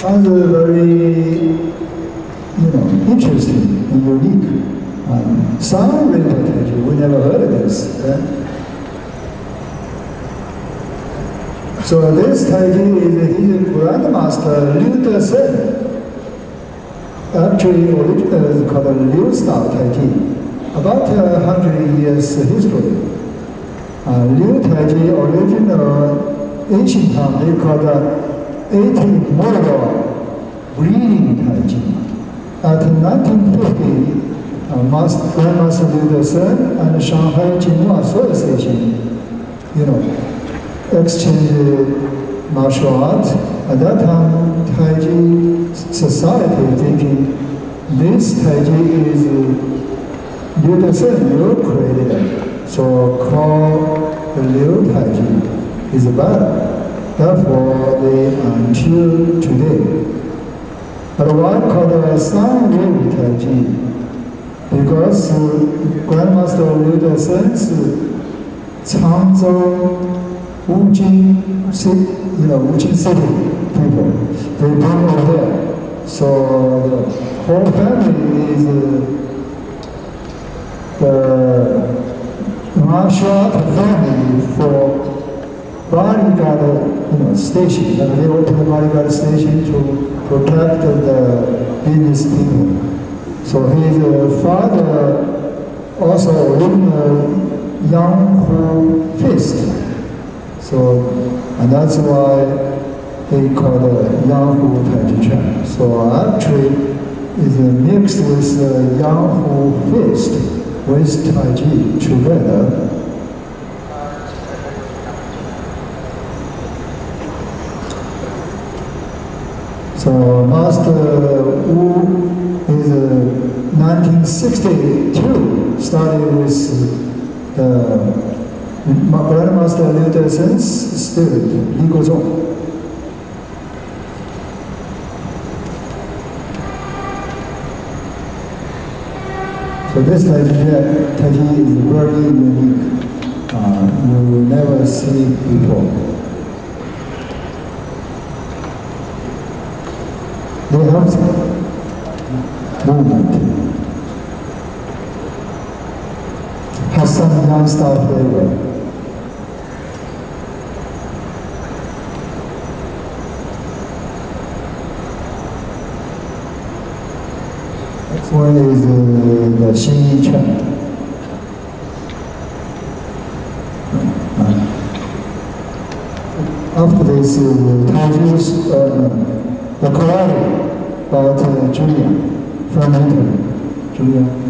sounds very, you know, interesting and unique. Um, Rinpoche Taiji, we never heard of this. Right? So this Taiji is his grandmaster Liu Desen. Actually, originally it's called Liu style Taiji. About a hundred years history. Uh, Liu Taiji original ancient time they called the 18th model breeding Taiji. At 1950, uh, Grandmaster Liu Desen and Shanghai Jingwu Association, you know, exchange martial arts. At that time, Taiji society thinking this Taiji is Liu Desen, Liu created, so call Liu Taiji is bad. Therefore, they until today. But why called the San Liu Taiji? Because Grandmaster Liu Desen's Changzhou Wujin you know, Wujin city people. They born over there. So the whole family is uh, the martial art family for bodyguard, you know, station. Like they open the bodyguard station to protect the business people. So his uh, father also owned a Hu Fist. So, and that's why they call it Hu Tai Chuan. So actually, it's mixed with Yang Hu Fist with Tai Chi together. So Master Wu is uh, 1962 started with the Grandmaster Liu Desen's student, Li Gozong. So this Taiji is very unique. Uh, you will never see before. They have movement. Has some young style flavor. One is uh, the Xin Yi Chuan. After this, uh, Taiji's, uh, the Quran about uh, Julia from Italy, Julia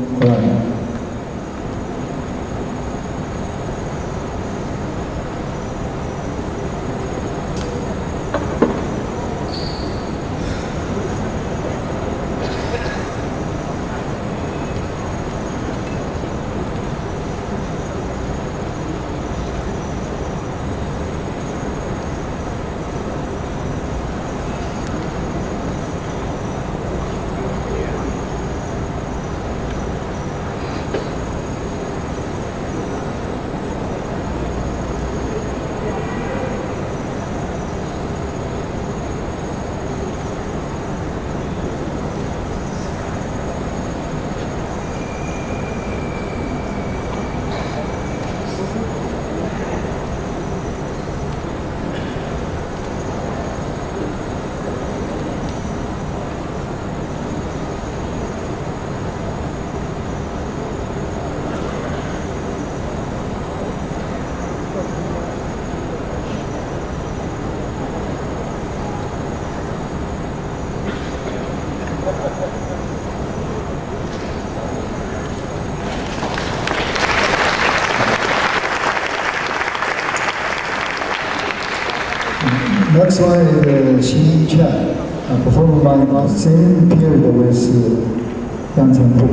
Next one is Xin Yi Quan, performed by the same period with uh, Yang Chengpu.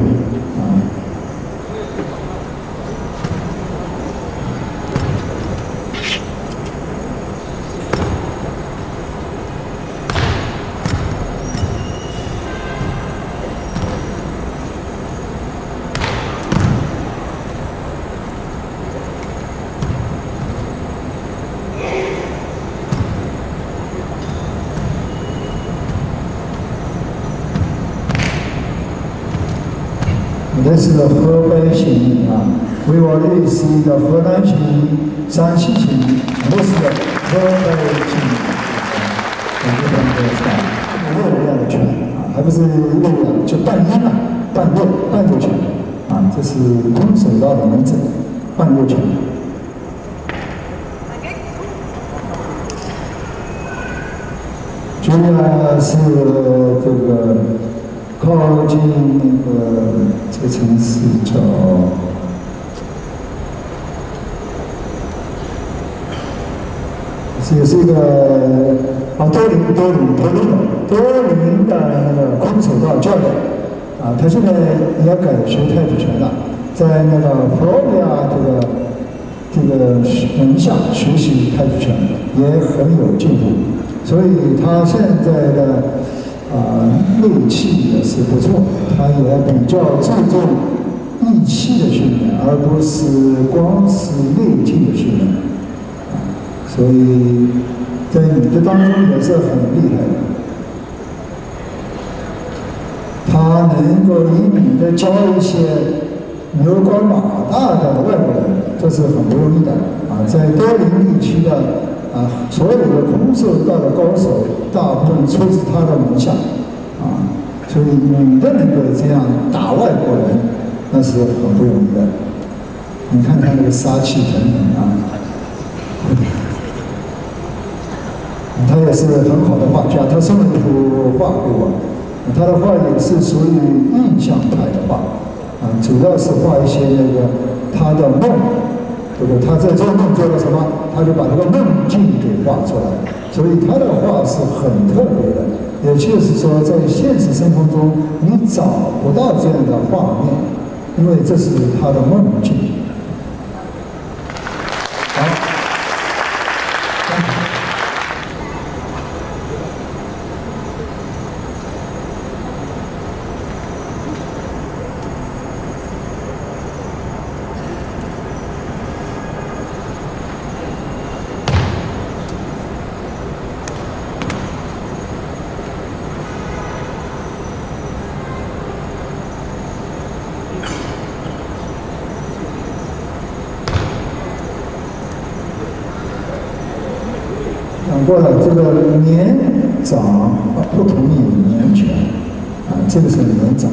Uh, 这是河北行啊，维吾尔语是一个河南行、山西行，我是河北行，两个半个是吧？六样的拳啊，还不是六样，就半音了，半六半六拳啊，这是空手道的名字，半六拳。主要是这个。靠近那个这个城市叫，也是一个啊多林多林多林多林的那个空手道教练啊，他现在也改学太极拳了，在那个佛罗里达这个这个门下学习太极拳也很有进步，所以他现在的。啊，内气也是不错，他也比较注重意气的训练，而不是光是内劲的训练。所以在女的当中也是很厉害的。他能够以女的教一些牛高马大的外国人，这是很不容易的。啊，在多林地区的。啊，所有的空手道的高手，大部分出自他的门下，啊，所以女的能够这样打外国人，那是很不容易的。你看他那个杀气腾腾啊，他也是很好的画家，他送了一幅画给我，他的画也是属于印象派的画，啊，主要是画一些那个他的梦。对不对？他在做梦做了什么？他就把这个梦境给画出来，所以他的画是很特别的。也就是说，在现实生活中你找不到这样的画面，因为这是他的梦境。过了这个年长不同意年权啊，这个是年长。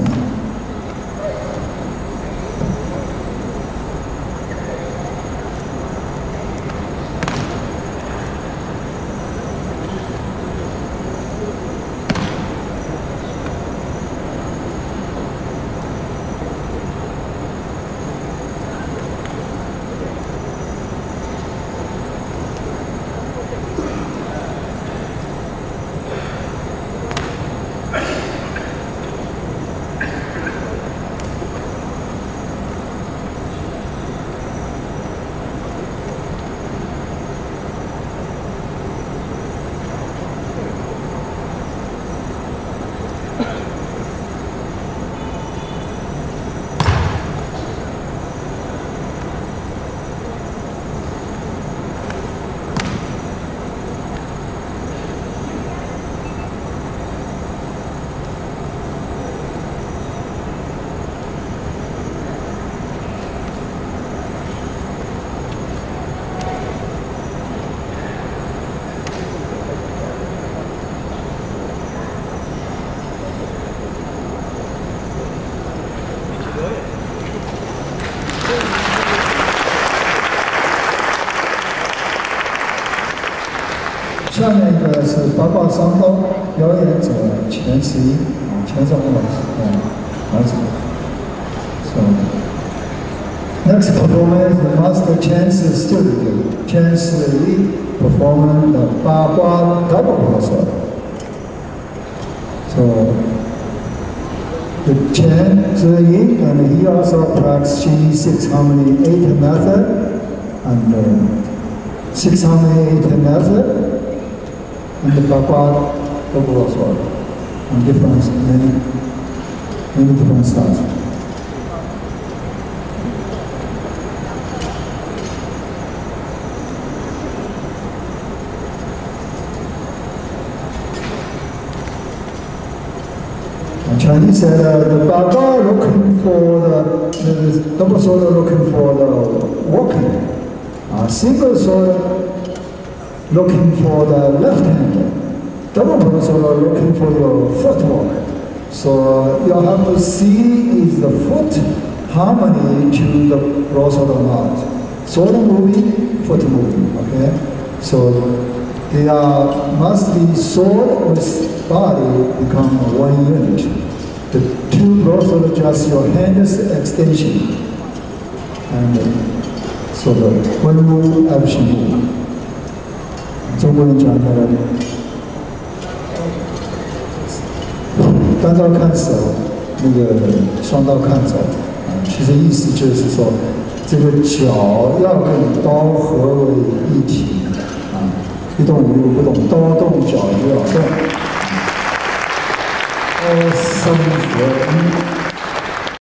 包括双峰表演者全十一，全中文老师。So next performance, Master Chen Studio, Chen Shi performing the Bagua Double Concert. So the Chen Zhiyi, and he also practices Shi six harmony eight method and uh, six harmony eight method. And the Bhagavad Gita as well, and different, many, many different styles. Chinese said uh, the Baba looking for the, the double sword looking for the walking. Uh, single sword looking for the left hand. Double sword looking for your footwork. So uh, you have to see is the foot harmony to the cross or not. Sword moving, foot moving, okay? So they are, must be sword with body become one unit. The two brothers just your hands extension. And uh, so the one move action move. 中国人讲的单刀看手，那个双刀看肘，啊，其实意思就是说，这个脚要跟刀合为一体，啊，一动如不动，刀动脚就要动，刀生合一。